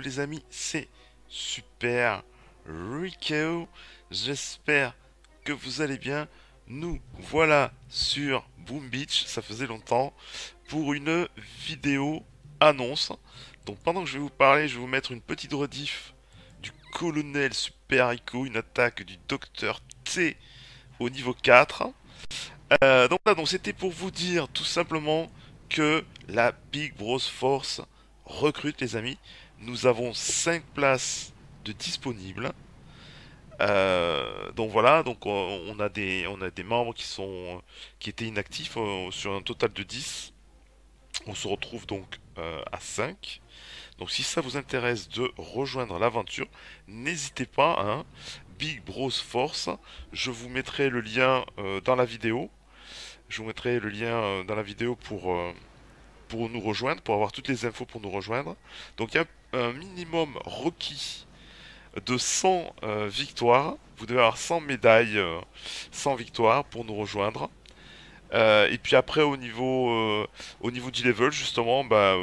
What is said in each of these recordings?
les amis, c'est Super Rico. J'espère que vous allez bien. Nous voilà sur Boom Beach, ça faisait longtemps, pour une vidéo annonce. Donc pendant que je vais vous parler, je vais vous mettre une petite rediff du colonel Super Rico, une attaque du docteur T au niveau 4. Euh, donc là, donc c'était pour vous dire tout simplement que la Big Bros Force recrute les amis. Nous avons 5 places de disponibles. Euh, donc voilà, donc on, a des, on a des membres qui, sont, qui étaient inactifs euh, sur un total de 10. On se retrouve donc euh, à 5. Donc si ça vous intéresse de rejoindre l'aventure, n'hésitez pas, hein, Big Bros Force, je vous mettrai le lien dans la vidéo. Je vous mettrai le lien dans la vidéo pour, pour nous rejoindre, pour avoir toutes les infos pour nous rejoindre. Donc il y a un minimum requis de 100 euh, victoires. Vous devez avoir 100 médailles, 100 euh, victoires pour nous rejoindre. Euh, et puis après au niveau au niveau du level justement bah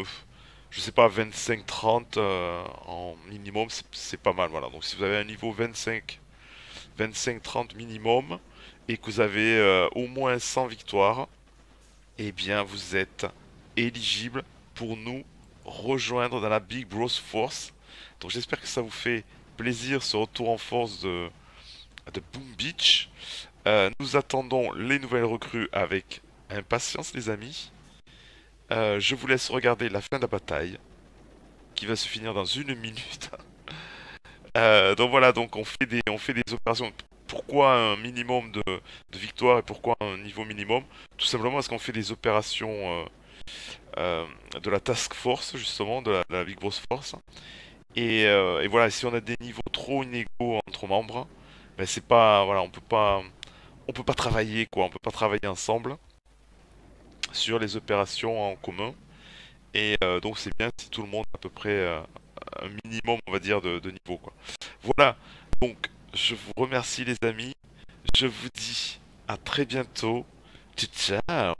je sais pas 25 30 en minimum c'est pas mal voilà donc si vous avez un niveau 25 25 30 minimum et que vous avez au moins 100 victoires eh bien vous êtes éligible pour nous rejoindre dans la Big Bros Force. Donc j'espère que ça vous fait plaisir ce retour en force de, de Boom Beach. Euh, nous attendons les nouvelles recrues avec impatience les amis. Euh, je vous laisse regarder la fin de la bataille qui va se finir dans une minute. Euh, donc voilà, donc on fait des, on fait des opérations. Pourquoi un minimum de, de victoire et pourquoi un niveau minimum? Tout simplement parce qu'on fait des opérations de la task force justement, de la, Big Boss Force. Euh, et, voilà, si on a des niveaux trop inégaux entre membres, ben c'est pas, voilà, on peut pas, on peut pas travailler quoi, on peut pas travailler ensemble sur les opérations en commun. Et euh, donc c'est bien si tout le monde a à peu près un minimum, on va dire, de, de niveau quoi. Voilà, donc je vous remercie les amis, je vous dis à très bientôt, ciao